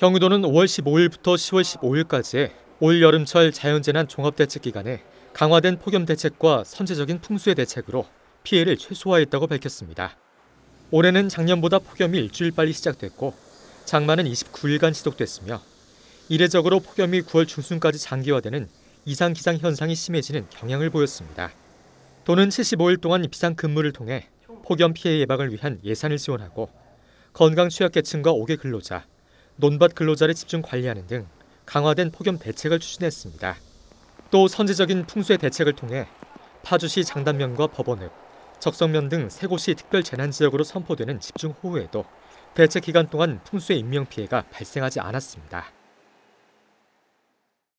경기도는 5월 15일부터 10월 15일까지 올 여름철 자연재난 종합대책 기간에 강화된 폭염 대책과 선제적인 풍수의 대책으로 피해를 최소화했다고 밝혔습니다. 올해는 작년보다 폭염이 일주일 빨리 시작됐고 장마는 29일간 지속됐으며 이례적으로 폭염이 9월 중순까지 장기화되는 이상 기상 현상이 심해지는 경향을 보였습니다. 도는 75일 동안 비상 근무를 통해 폭염 피해 예방을 위한 예산을 지원하고 건강 취약계층과 5개 근로자, 논밭 근로자를 집중 관리하는 등 강화된 폭염 대책을 추진했습니다. 또 선제적인 풍수의 대책을 통해 파주시 장단면과 법원읍, 적성면 등 세 곳이 특별 재난 지역으로 선포되는 집중 호우에도 대책 기간 동안 풍수의 인명 피해가 발생하지 않았습니다.